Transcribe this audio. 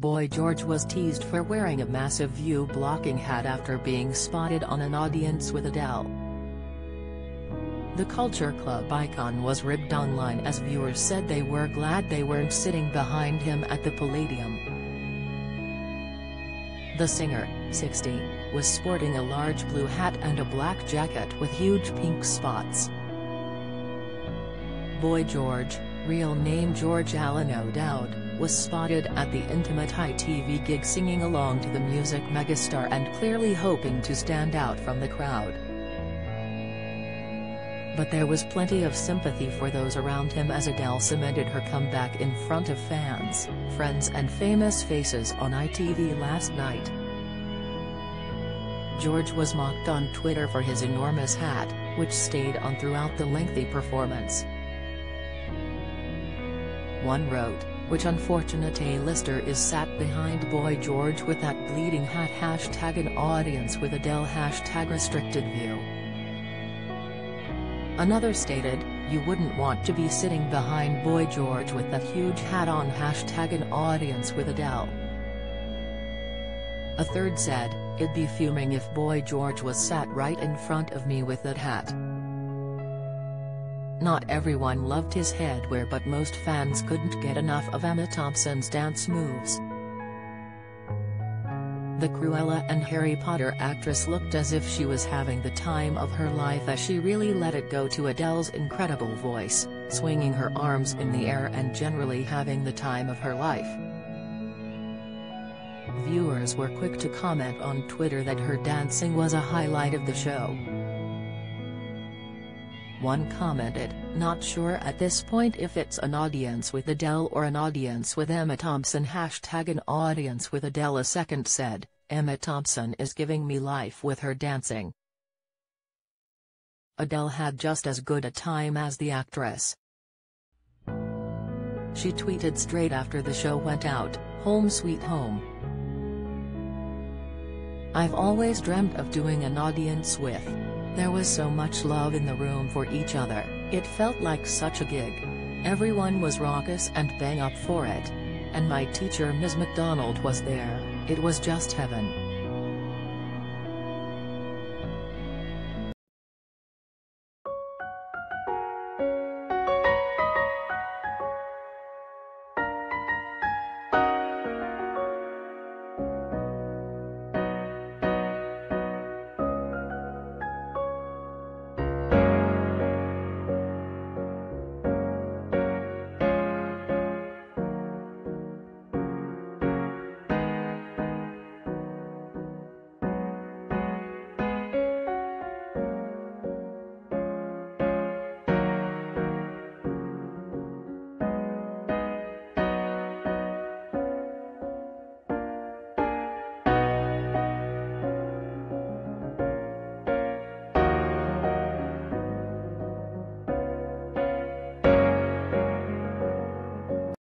Boy George was teased for wearing a massive view-blocking hat after being spotted on an audience with Adele. The Culture Club icon was ribbed online as viewers said they were glad they weren't sitting behind him at the Palladium. The singer, 60, was sporting a large blue hat and a black jacket with huge pink spots. Boy George, real name George Alan O'Dowd, was spotted at the intimate ITV gig singing along to the music megastar and clearly hoping to stand out from the crowd. But there was plenty of sympathy for those around him as Adele cemented her comeback in front of fans, friends and famous faces on ITV last night. George was mocked on Twitter for his enormous hat, which stayed on throughout the lengthy performance. One wrote, which unfortunate A-lister is sat behind Boy George with that bleeding hat hashtag an audience with Adele hashtag restricted view. Another stated, you wouldn't want to be sitting behind Boy George with that huge hat on hashtag an audience with Adele. A third said, it'd be fuming if Boy George was sat right in front of me with that hat. Not everyone loved his headwear but most fans couldn't get enough of Emma Thompson's dance moves. The Cruella and Harry Potter actress looked as if she was having the time of her life as she really let it go to Adele's incredible voice, swinging her arms in the air and generally having the time of her life. Viewers were quick to comment on Twitter that her dancing was a highlight of the show. One commented, not sure at this point if it's an audience with Adele or an audience with Emma Thompson hashtag an audience with Adele a second said, Emma Thompson is giving me life with her dancing. Adele had just as good a time as the actress. She tweeted straight after the show went out, home sweet home. I've always dreamt of doing an audience with. There was so much love in the room for each other, it felt like such a gig. Everyone was raucous and bang up for it. And my teacher Ms. McDonald was there, it was just heaven.